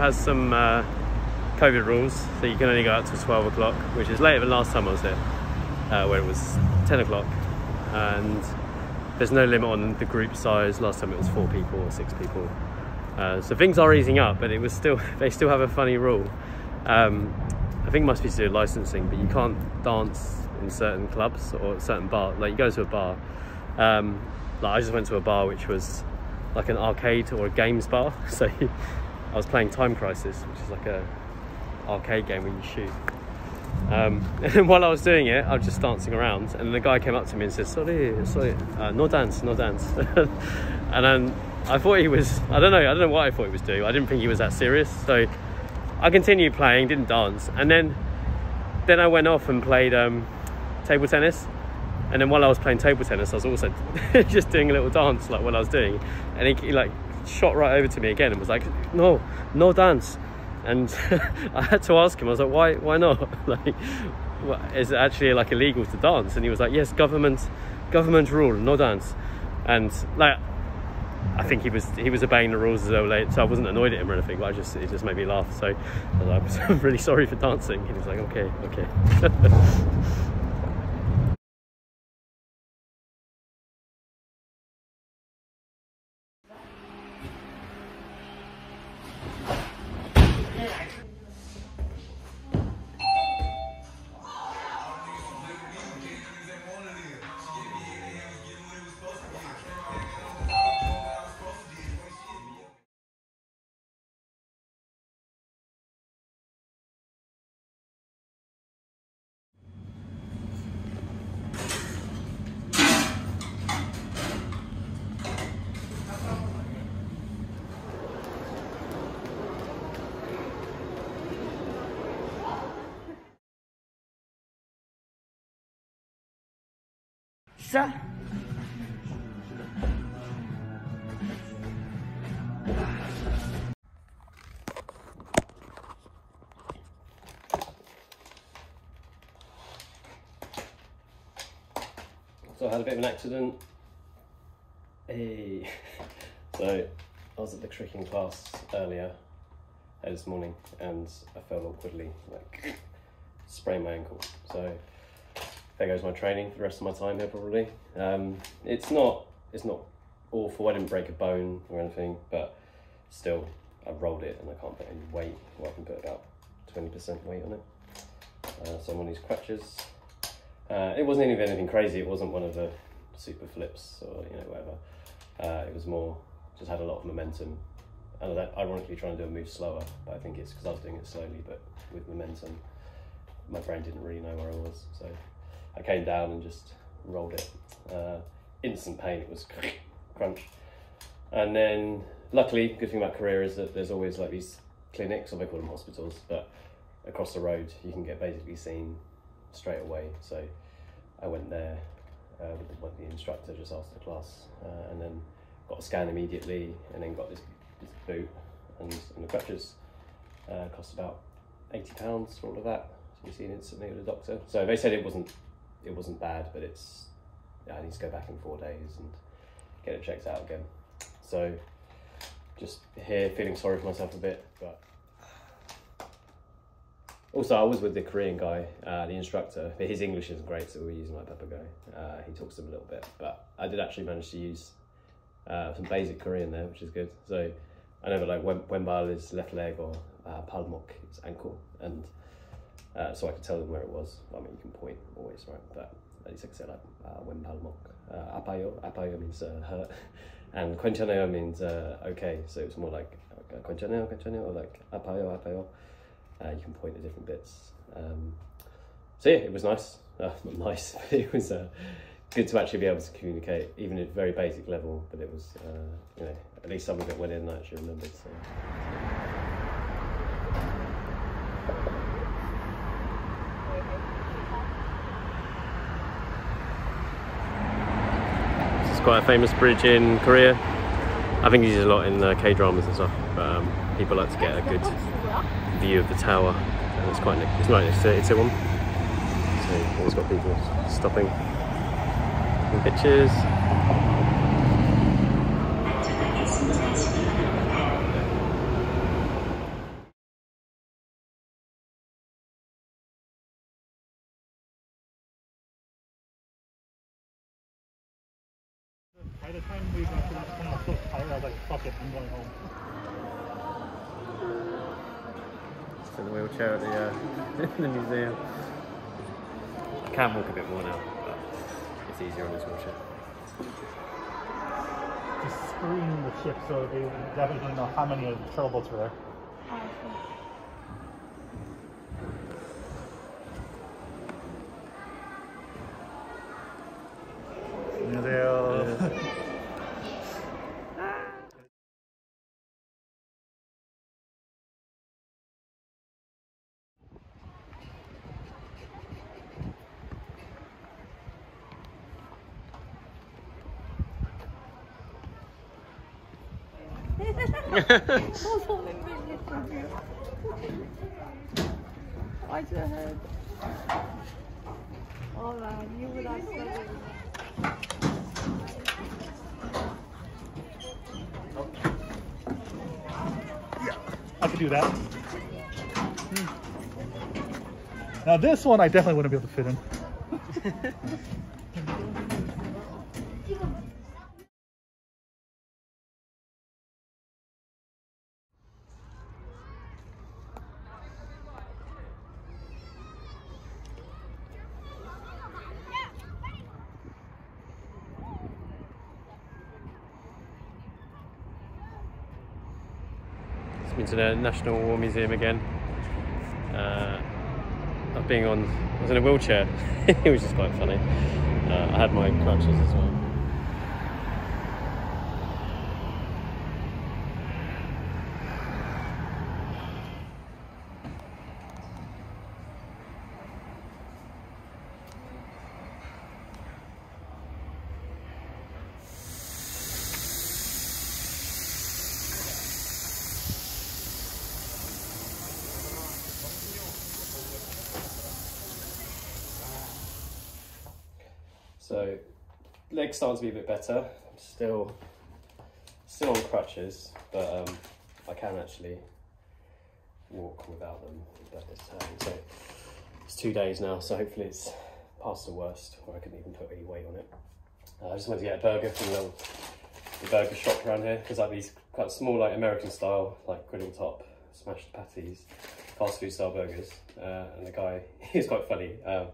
has some uh, COVID rules, so you can only go out till 12 o'clock, which is later than last time I was there, uh, where it was 10 o'clock. And there's no limit on the group size. Last time it was four people or six people. Uh, so things are easing up, but it was still they still have a funny rule. Um, I think it must be to do licensing, but you can't dance in certain clubs or certain bar. Like you go to a bar. Um, like I just went to a bar which was like an arcade or a games bar. So I was playing Time Crisis, which is like a arcade game where you shoot. Um, and while I was doing it, I was just dancing around, and the guy came up to me and said, "Sorry, sorry, uh, no dance, no dance." and then I thought he was, I don't know, I don't know what I thought he was doing. I didn't think he was that serious, so I continued playing, didn't dance, and then then I went off and played um, table tennis. And then while I was playing table tennis, I was also just doing a little dance, like what I was doing, and he, he like shot right over to me again and was like, "No, no dance." and I had to ask him. I was like, "Why? Why not? like, is it actually like illegal to dance?" And he was like, "Yes, government, government rule, no dance." And like, I think he was he was obeying the rules as though late, so I wasn't annoyed at him or anything. But I just it just made me laugh. So I was like, "I'm really sorry for dancing." He was like, "Okay, okay." Ça So I had a bit of an accident. Hey. Eh. So I was at the tricking class earlier this morning and I fell awkwardly, like sprained my ankle. So there goes my training for the rest of my time here probably. Um, it's not it's not awful. I didn't break a bone or anything, but still I rolled it and I can't put any weight. Well, I can put about twenty percent weight on it. Uh, so I'm on these crutches. Uh, it wasn't even anything crazy. It wasn't one of the super flips or you know whatever. Uh, it was more just had a lot of momentum. And ironically trying to do a move slower, but I think it's because I was doing it slowly, but with momentum. My brain didn't really know where I was, so I came down and just rolled it. Uh, instant pain, it was crunch. And then, luckily, good thing about Korea is that there's always like these clinics, or they call them hospitals, but across the road you can get basically seen straight away. So I went there uh, with, the, the, instructor just after the class, uh, and then got a scan immediately, and then got this, this boot and, and the crutches. Uh, cost about eighty pounds for all of that. To be seen instantly with a doctor. So they said it wasn't it wasn't bad, but it's I need to go back in four days and get it checked out again. So just here feeling sorry for myself a bit, but also I was with the Korean guy, uh, the instructor, but his English isn't great, so we're using like Papago. Uh, he talks to him a little bit, but I did actually manage to use uh, some basic Korean there, which is good. So I know that like Wenbal is left leg or uh, Palmok is ankle, and uh, so I could tell them where it was. I mean, you can point always, right? But at least I could say like uh. Uh, apayo, apayo means uh, hurt, and Quenchaneo means uh, okay. So it's more like Quenchaneo, Quenchaneo, or like apayo, apayo. Uh, you can point at different bits. Um, so yeah, it was nice. Uh, not nice, it was uh, good to actually be able to communicate, even at a very basic level. But it was, uh, you know, at least some of it went in I actually remembered. So. It's quite a famous bridge in Korea. I think he's a lot in uh, K-dramas and stuff, but um, people like to get a good view of the tower. And it's quite it's nice. It's a, it's a one. So it's got people stopping in pictures. By the time we got to the point, I was so tired, I was like, fuck it, I'm going home. Just in the wheelchair at the, uh, the museum. I can walk a bit more now, but it's easier on this wheelchair. Just screening the ship so they definitely know how many turtle boats were there. It. I could do that. Hmm. Now this one I definitely wouldn't be able to fit in. Just been to the National War Museum again. Uh, I've been on, I was in a wheelchair, it was just quite funny. Uh, I had my crutches as well. So legs starting to be a bit better. I'm still still on crutches, but um, I can actually walk without them. But it's, um, so it's two days now, so hopefully it's past the worst, or I couldn't even put any weight on it. Uh, I just wanted to get a burger from the, the burger shop around here because like these quite small, like American style, like griddle top, smashed patties, fast food style burgers. Uh, and the guy, he was quite funny. Um,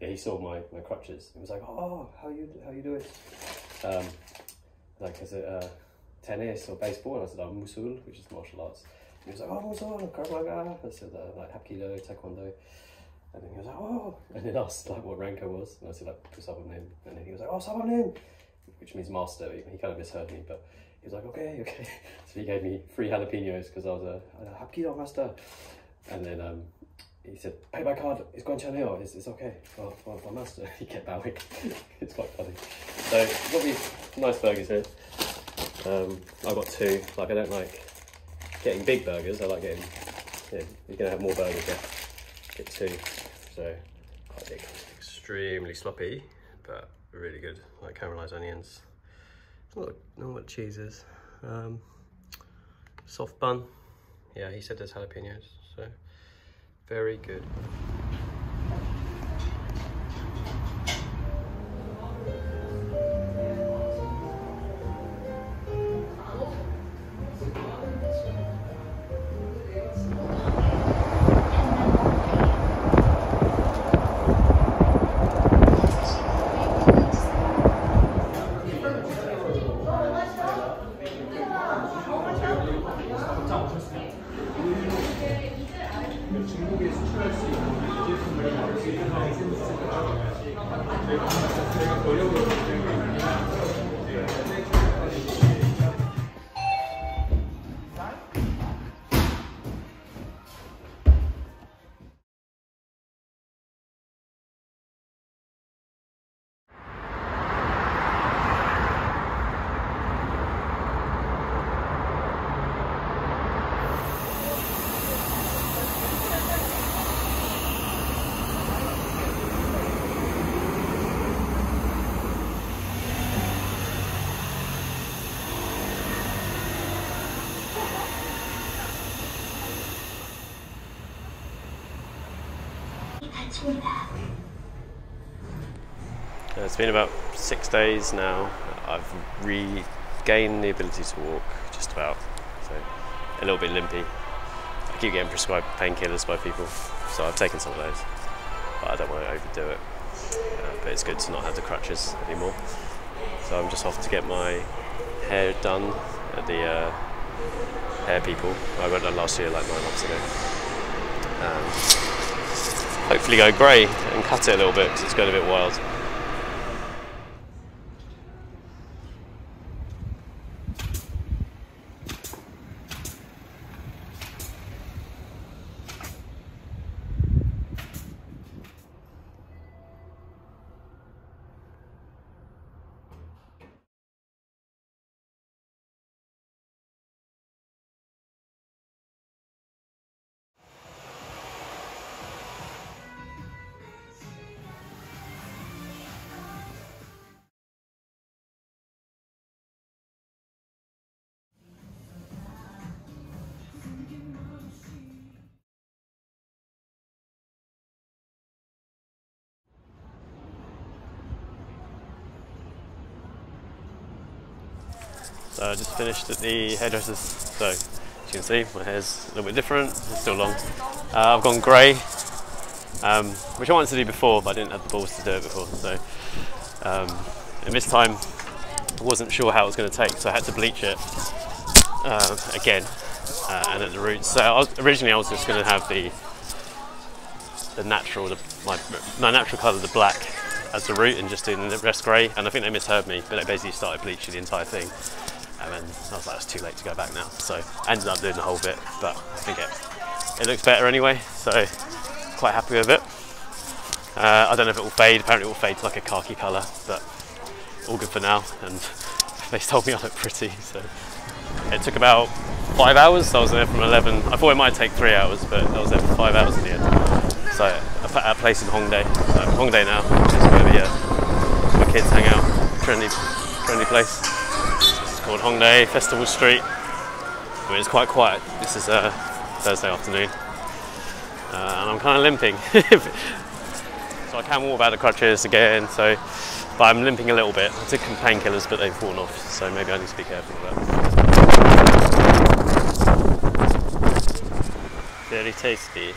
yeah, he saw my, my crutches. He was like, "Oh, how you how you doing?" Um, like, is it uh, tennis or baseball? And I said, "I'm musul, which is martial arts." And he was like, "Oh, musul, Krav Maga." I said, uh, "Like Hapkido, Taekwondo." And then he was like, "Oh," and then asked like what rank I was, and I said like Sabonim, and then he was like, "Oh, Sabonim," which means master. He, he kind of misheard me, but he was like, "Okay, okay." So he gave me free jalapenos because I was a, a Hapkido master, and then um, he said, pay by card, it's going to Hill, it's, it's okay for, for, for master. He kept bowing. it's quite funny. So, got me nice burgers here. Um, I got two. Like, I don't like getting big burgers. I like getting, yeah, you're going to have more burgers, yeah. Get two. So, quite big. Extremely sloppy, but really good. Like caramelized onions. Not, what cheese is. Um, soft bun. Yeah, he said there's jalapenos, so very good. Gracias. It's been about six days now. I've regained the ability to walk just about, so a little bit limpy. I keep getting prescribed painkillers by people, so I've taken some of those, but I don't want to overdo it. Uh, but it's good to not have the crutches anymore. So I'm just off to get my hair done at the uh, hair people. I went there last year, like nine months ago. And hopefully go grey and cut it a little bit because it's going a bit wild. So I just finished at the hairdressers. So as you can see, my hair's a little bit different. It's still long. Uh, I've gone grey, um, which I wanted to do before, but I didn't have the balls to do it before. So um, and this time, I wasn't sure how it was going to take, so I had to bleach it uh, again uh, and at the roots. So I was, originally, I was just going to have the the natural, the, my, my natural colour, the black, as the root and just doing the rest grey. And I think they misheard me, but they basically started bleaching the entire thing. And then I was like, it's too late to go back now. So I ended up doing the whole bit, but I think it, it looks better anyway. So quite happy with it. Uh, I don't know if it will fade. Apparently it will fade to like a khaki colour, but all good for now. And they told me I look pretty. So it took about five hours. So I was there from 11. I thought it might take three hours, but I was there for five hours in the end. So a, a place in Hongdae. So Hongdae now, is where the, uh, my kids hang out. Trendy, trendy place. Called Hongdae Festival Street. I mean, it's quite quiet. This is a Thursday afternoon, uh, and I'm kind of limping. so I can walk without the crutches again. So, but I'm limping a little bit. I took some painkillers, but they've worn off. So maybe I need to be careful with that. Very tasty.